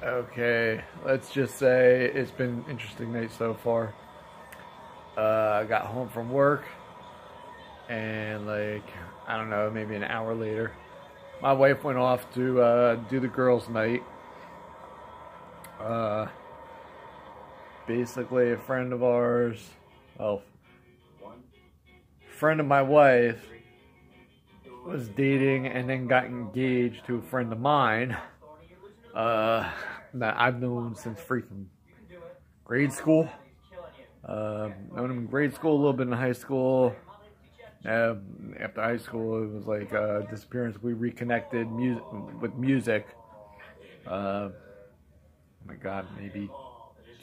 Okay, let's just say it's been interesting night so far. Uh, I got home from work, and like, I don't know, maybe an hour later, my wife went off to uh, do the girls' night. Uh, basically, a friend of ours, well, friend of my wife, was dating and then got engaged to a friend of mine. Uh, that I've known since freaking grade school. Uh, known him in grade school, a little bit in high school. Uh, after high school, it was like uh, disappearance. We reconnected mu- with music. Uh, oh my God, maybe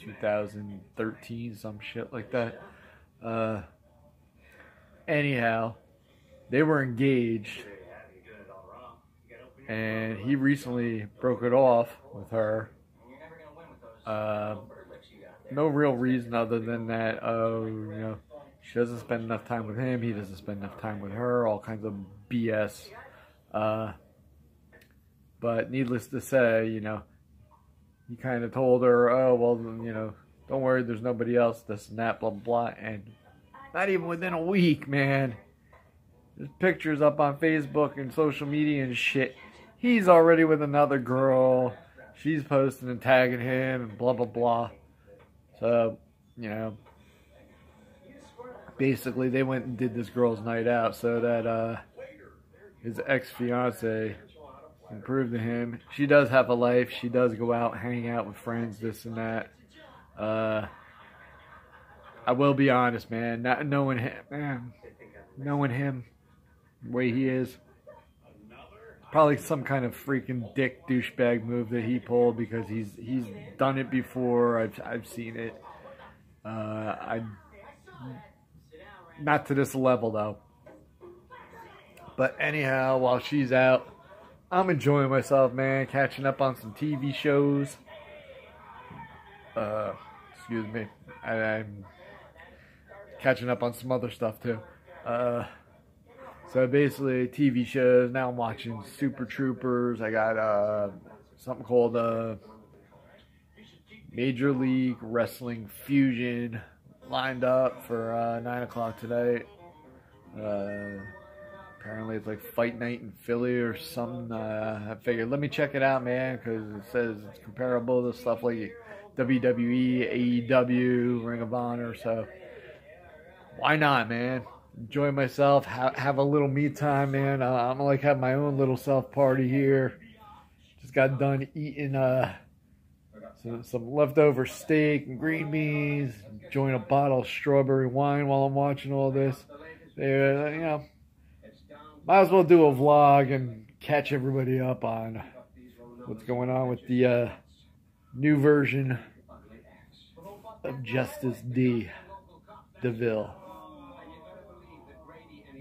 2013, some shit like that. Uh, anyhow, they were engaged and he recently broke it off with her. Uh, no real reason other than that. Oh, you know, she doesn't spend enough time with him. He doesn't spend enough time with her. All kinds of BS. Uh, but needless to say, you know, he kind of told her, "Oh, well, you know, don't worry, there's nobody else." This and that, blah blah, blah. and not even within a week, man. There's pictures up on Facebook and social media and shit he's already with another girl. She's posting and tagging him and blah blah blah. So, you know, basically they went and did this girl's night out so that uh, his ex fiance can prove to him she does have a life. She does go out, hang out with friends, this and that. Uh, I will be honest, man. Not knowing him, man, knowing him, the way he is probably some kind of freaking dick douchebag move that he pulled because he's he's done it before. I've I've seen it. Uh, I not to this level though. But anyhow, while she's out, I'm enjoying myself, man. Catching up on some TV shows. Uh, excuse me. I, I'm catching up on some other stuff too. Uh, so basically, TV shows. Now I'm watching Super Troopers. I got uh, something called uh, Major League Wrestling Fusion lined up for uh, 9 o'clock tonight. Uh, apparently, it's like Fight Night in Philly or something. Uh, I figured, let me check it out, man, because it says it's comparable to stuff like WWE, AEW, Ring of Honor. So, why not, man? enjoy myself, have, have a little me time, man. Uh, I'm like have my own little self party here. Just got done eating uh, some, some leftover steak and green beans, enjoying a bottle of strawberry wine while I'm watching all this. There, you know, might as well do a vlog and catch everybody up on what's going on with the uh, new version of Justice Dee DeVille.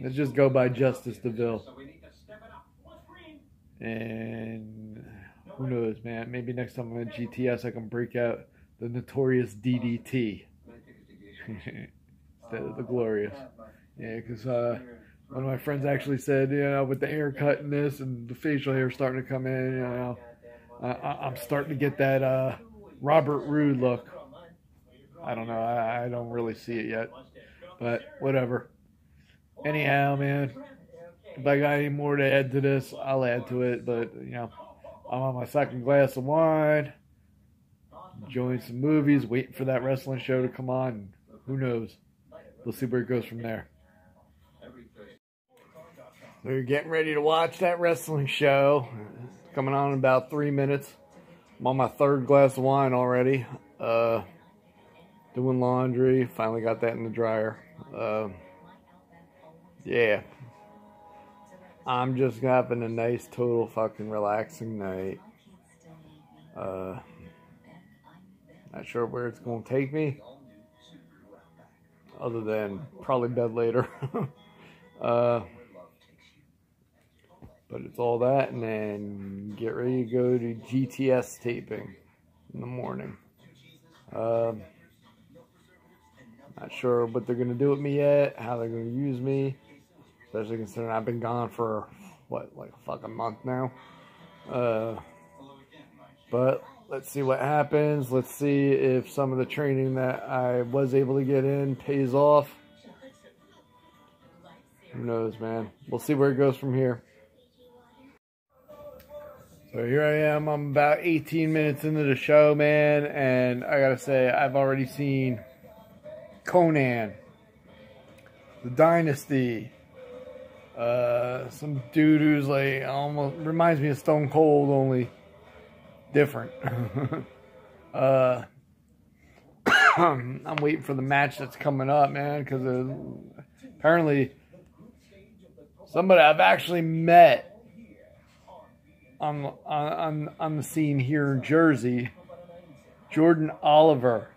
Let's just go by Justice DeVille. And who knows, man? Maybe next time I'm at GTS, I can break out the notorious DDT instead of the glorious. Yeah, because uh, one of my friends actually said, you know, with the haircut and this and the facial hair starting to come in, you know, I, am starting to get that uh, Robert Roode look. I don't know. I, I don't really see it yet, but whatever. Anyhow, man, if I got any more to add to this, I'll add to it. But, you know, I'm on my second glass of wine, enjoying some movies, waiting for that wrestling show to come on. Who knows? We'll see where it goes from there. You're getting ready to watch that wrestling show. It's coming on in about three minutes. I'm on my third glass of wine already. Uh, doing laundry. Finally got that in the dryer. Uh, yeah. I'm just having a nice, total fucking relaxing night. Uh, not sure where it's to take me. Other than probably bed later. uh, but it's all that, and then get ready to go to GTS taping in the morning. Uh, not sure what they're to do with me yet, how they're to use me. Especially considering I've been gone for what like a fucking month now. Uh, but let's see what happens. Let's see if some of the training that I was able to get in pays off. Who knows, man? We'll see where it goes from here. So here I am. I'm about 18 minutes into the show, man, and I gotta say, I've already seen Konnan, The Dynasty, uh, some dude who's like almost reminds me of Stone Cold, only different. uh, I'm waiting for the match that's coming up, man, because apparently somebody I've actually met on on on the scene here in Jersey, Jordan Oliver,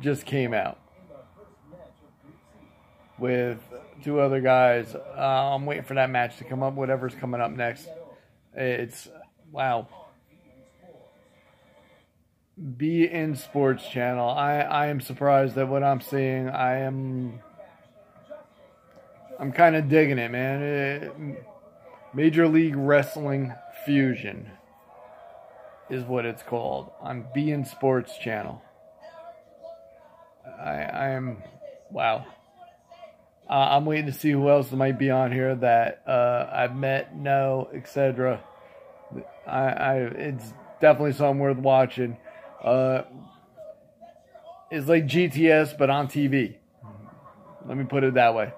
just came out with two other guys. Uh, I'm waiting for that match to come up. Whatever's coming up next, it's wow. beIN Sports Channel. I I am surprised at what I'm seeing. I am. I'm kind of digging it, man. It, Major League Wrestling Fusion is what it's called on beIN Sports Channel. I I am wow. Uh, I'm waiting to see who else might be on here that uh, I've met, know, etc. I, I it's definitely something worth watching. Uh, it's like GTS but on TV. Let me put it that way.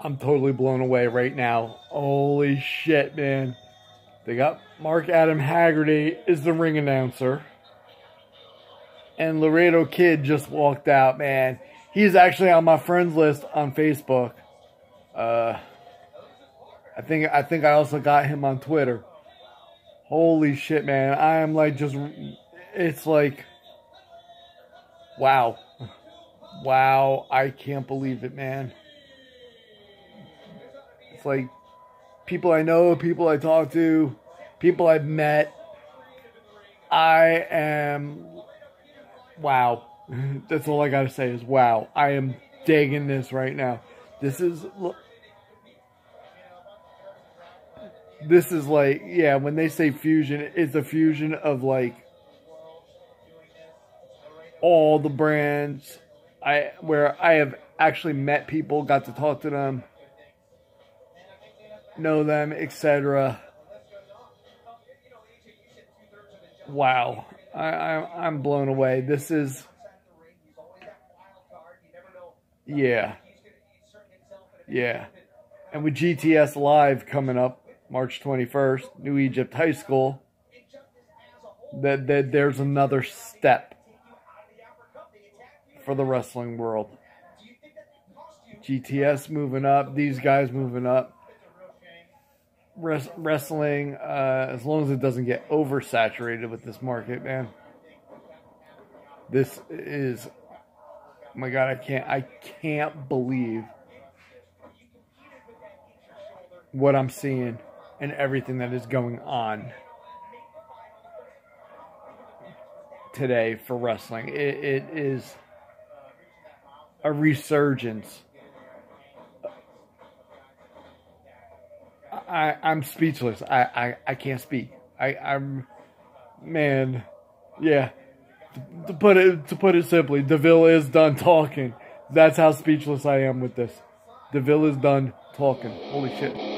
I'm totally blown away right now. Holy shit, man. They got Mark Adam Haggerty is the ring announcer. And Laredo Kid just walked out, man. He's actually on my friends list on Facebook. Uh, I think I think I also got him on Twitter. Holy shit, man! I am like just, it's like, wow, wow! I can't believe it, man. It's like people I know, people I talk to, people I've met. I am, wow. That's all I gotta say is wow. I am digging this right now. This is this is like yeah, when they say fusion, it's a fusion of like all the brands I where I have actually met people, got to talk to them, know them, etc. Wow. I, I I'm blown away. This is yeah. Yeah. And with GTS Live coming up March 21st, New Egypt High School, that, that there's another step for the wrestling world. GTS moving up, these guys moving up. Res wrestling, uh, as long as it doesn't get oversaturated with this market, man. This is my god, I can't I can't believe what I'm seeing and everything that is going on today for wrestling. It, it is a resurgence. I, I'm speechless. I, I, I can't speak. I, I'm, man, yeah to put it to put it simply, Deville is done talking. That's how speechless I am with this. Deville is done talking. Holy shit.